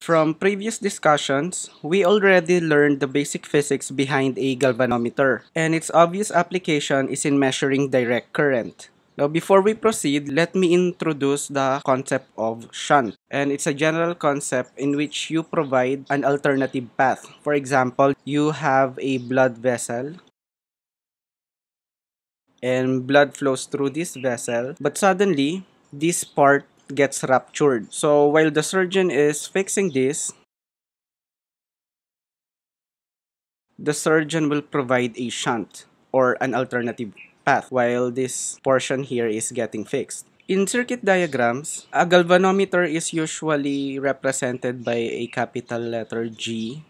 From previous discussions, we already learned the basic physics behind a galvanometer, and its obvious application is in measuring direct current. Now, before we proceed, let me introduce the concept of shunt. And it's a general concept in which you provide an alternative path. For example, you have a blood vessel and blood flows through this vessel, but suddenly, this part gets ruptured. So while the surgeon is fixing this, the surgeon will provide a shunt or an alternative path while this portion here is getting fixed. In circuit diagrams, a galvanometer is usually represented by a capital letter G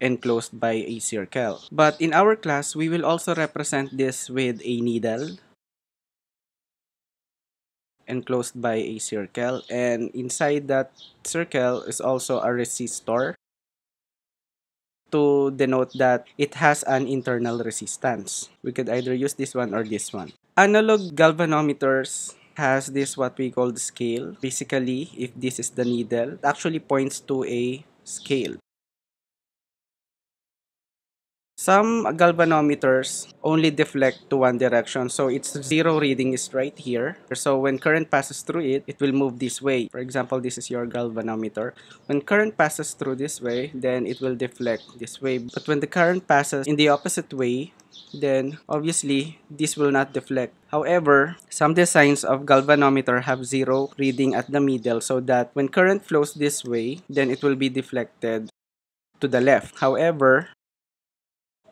enclosed by a circle. But in our class, we will also represent this with a needle enclosed by a circle and inside that circle is also a resistor to denote that it has an internal resistance. We could either use this one or this one. Analog galvanometers has this what we call the scale. Basically, if this is the needle, it actually points to a scale. Some galvanometers only deflect to one direction, so its zero reading is right here. So when current passes through it, it will move this way. For example, this is your galvanometer. When current passes through this way, then it will deflect this way. But when the current passes in the opposite way, then obviously this will not deflect. However, some designs of galvanometer have zero reading at the middle so that when current flows this way, then it will be deflected to the left. However,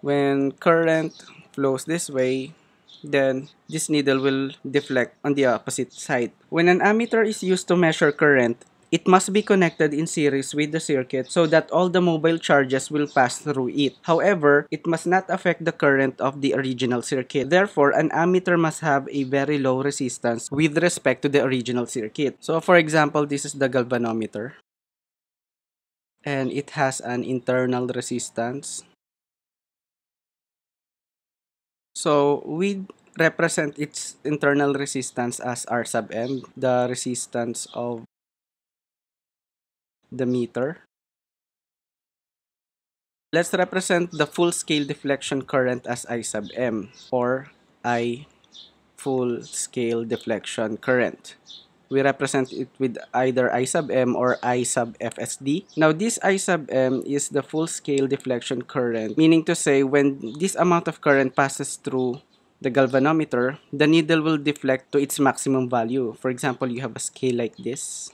when current flows this way, then this needle will deflect on the opposite side. When an ammeter is used to measure current, it must be connected in series with the circuit so that all the mobile charges will pass through it. However, it must not affect the current of the original circuit. Therefore, an ammeter must have a very low resistance with respect to the original circuit. So for example, this is the galvanometer. And it has an internal resistance So we represent its internal resistance as R sub M, the resistance of the meter. Let's represent the full scale deflection current as I sub M or I full scale deflection current. We represent it with either I sub M or I sub FSD. Now this I sub M is the full scale deflection current, meaning to say when this amount of current passes through the galvanometer, the needle will deflect to its maximum value. For example, you have a scale like this.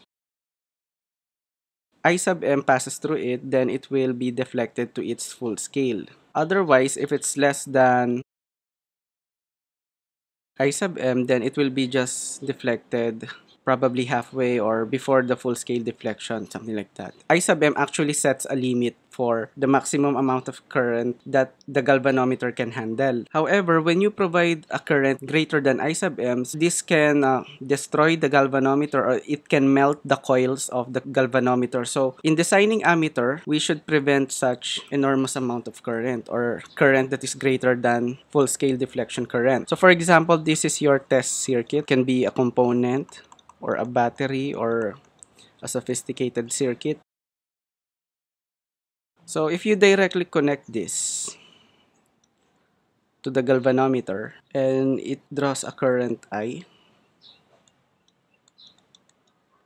I sub m passes through it, then it will be deflected to its full scale. Otherwise, if it's less than I sub m, then it will be just deflected probably halfway or before the full scale deflection, something like that. I sub m actually sets a limit for the maximum amount of current that the galvanometer can handle. However, when you provide a current greater than I sub m, this can uh, destroy the galvanometer or it can melt the coils of the galvanometer. So in designing ammeter, we should prevent such enormous amount of current or current that is greater than full scale deflection current. So for example, this is your test circuit, can be a component or a battery or a sophisticated circuit. So if you directly connect this to the galvanometer and it draws a current I,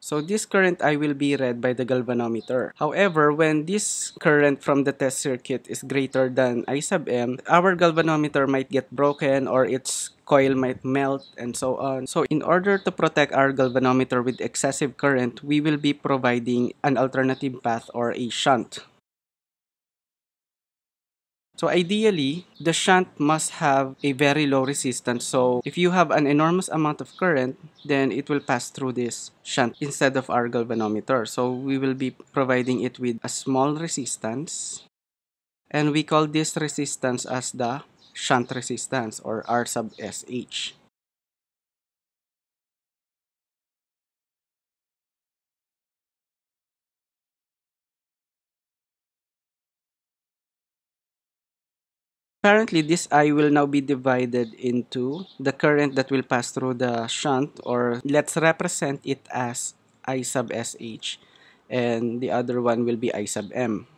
So this current I will be read by the galvanometer. However, when this current from the test circuit is greater than I sub m, our galvanometer might get broken or its coil might melt and so on. So in order to protect our galvanometer with excessive current, we will be providing an alternative path or a shunt. So ideally, the shunt must have a very low resistance. So if you have an enormous amount of current, then it will pass through this shunt instead of our galvanometer. So we will be providing it with a small resistance. And we call this resistance as the shunt resistance or R sub SH. Apparently, this I will now be divided into the current that will pass through the shunt or let's represent it as I sub SH and the other one will be I sub m.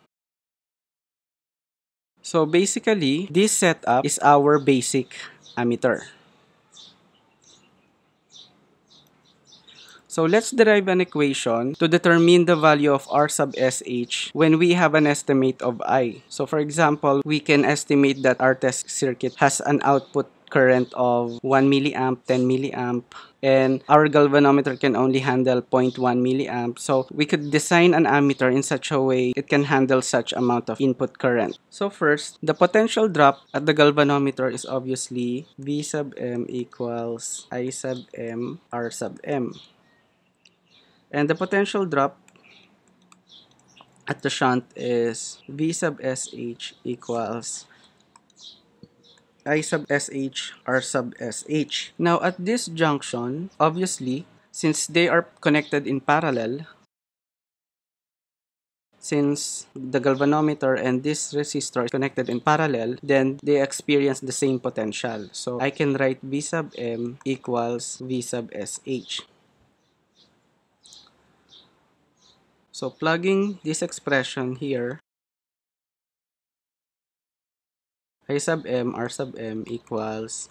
So basically, this setup is our basic ammeter. So let's derive an equation to determine the value of R sub SH when we have an estimate of I. So for example, we can estimate that our test circuit has an output current of 1 milliamp, 10 milliamp, and our galvanometer can only handle 0.1 milliamp. So we could design an ammeter in such a way it can handle such amount of input current. So first, the potential drop at the galvanometer is obviously V sub m equals I sub m R sub m. And the potential drop at the shunt is V sub sh equals I sub SH, R sub SH. Now at this junction, obviously, since they are connected in parallel, since the galvanometer and this resistor is connected in parallel, then they experience the same potential. So I can write V sub M equals V sub SH. So plugging this expression here, I sub m r sub m equals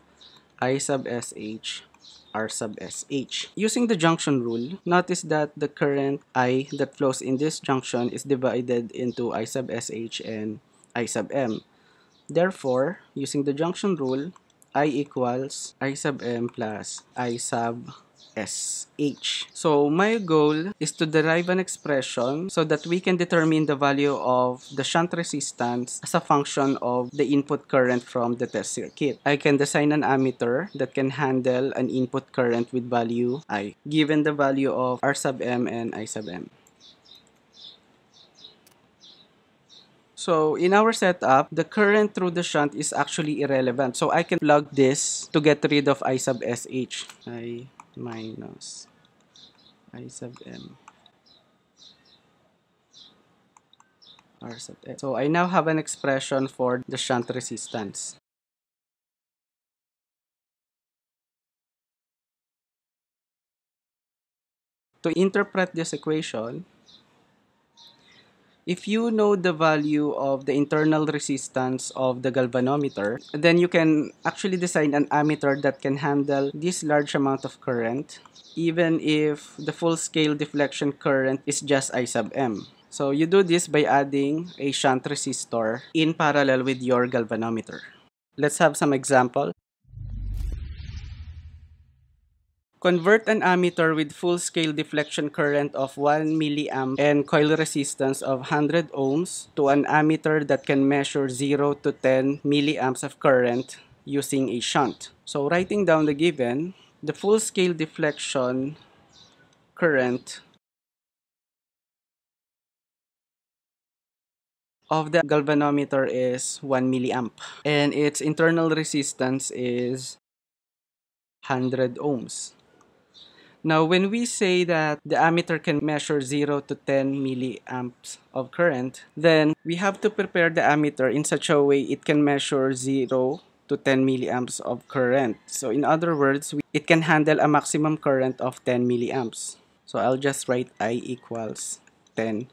I sub sh r sub sh. Using the junction rule, notice that the current I that flows in this junction is divided into I sub sh and I sub m. Therefore, using the junction rule, I equals I sub m plus I sub SH. So my goal is to derive an expression so that we can determine the value of the shunt resistance as a function of the input current from the test circuit. I can design an ammeter that can handle an input current with value I, given the value of R sub M and I sub M. So in our setup, the current through the shunt is actually irrelevant. So I can plug this to get rid of I sub SH. I minus I sub m R sub m. So I now have an expression for the shunt resistance. To interpret this equation, if you know the value of the internal resistance of the galvanometer, then you can actually design an ammeter that can handle this large amount of current even if the full-scale deflection current is just I sub m. So you do this by adding a shunt resistor in parallel with your galvanometer. Let's have some example. Convert an ammeter with full-scale deflection current of 1 milliamp and coil resistance of 100 ohms to an ammeter that can measure 0 to 10 milliamps of current using a shunt. So writing down the given, the full-scale deflection current of the galvanometer is 1 milliamp and its internal resistance is 100 ohms. Now, when we say that the ammeter can measure 0 to 10 milliamps of current, then we have to prepare the ammeter in such a way it can measure 0 to 10 milliamps of current. So in other words, it can handle a maximum current of 10 milliamps. So I'll just write I equals 10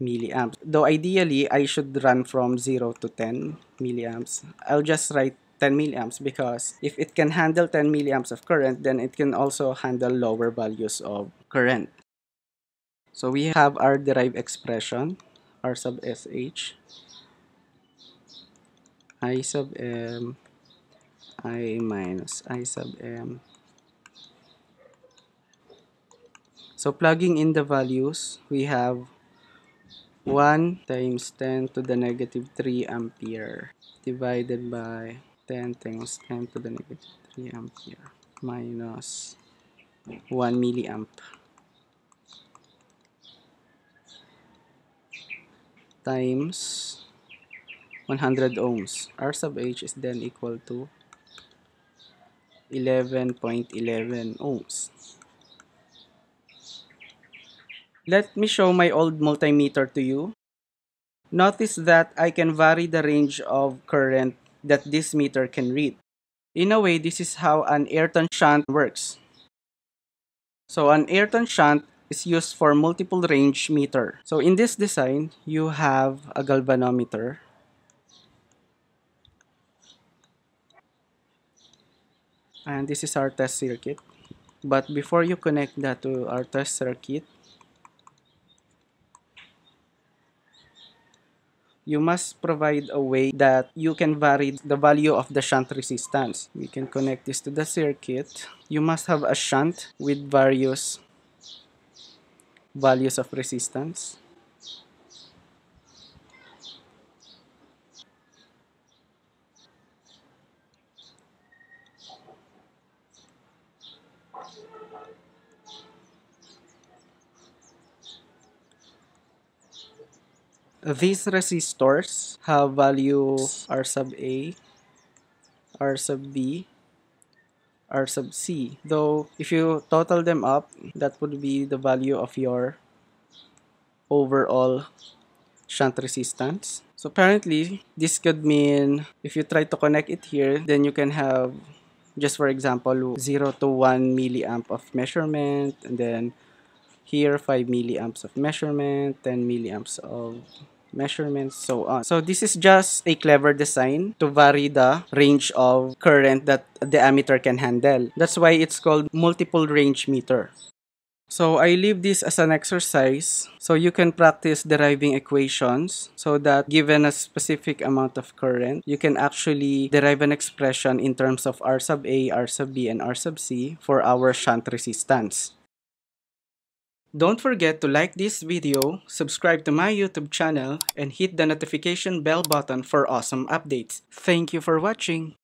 milliamps. Though ideally, I should run from 0 to 10 milliamps. I'll just write 10 milliamps because if it can handle 10 milliamps of current, then it can also handle lower values of current. So we have our derived expression, R sub SH, I sub M, I minus I sub M. So plugging in the values, we have 1 times 10 to the negative 3 ampere divided by 10 times 10 to the negative 3 ampere minus 1 milliamp times 100 ohms. R sub H is then equal to 11.11 .11 ohms. Let me show my old multimeter to you. Notice that I can vary the range of current that this meter can read. In a way, this is how an Ayrton shunt works. So an Ayrton shunt is used for multiple range meter. So in this design, you have a galvanometer. And this is our test circuit. But before you connect that to our test circuit, you must provide a way that you can vary the value of the shunt resistance. We can connect this to the circuit. You must have a shunt with various values of resistance. These resistors have value R sub A, R sub B, R sub C. Though if you total them up, that would be the value of your overall shunt resistance. So apparently, this could mean if you try to connect it here, then you can have just for example 0 to 1 milliamp of measurement and then here 5 milliamps of measurement 10 milliamps of measurements, so on. So this is just a clever design to vary the range of current that the ammeter can handle. That's why it's called multiple range meter. So I leave this as an exercise so you can practice deriving equations so that given a specific amount of current, you can actually derive an expression in terms of R sub A, R sub B, and R sub C for our shunt resistance. Don't forget to like this video, subscribe to my YouTube channel, and hit the notification bell button for awesome updates. Thank you for watching!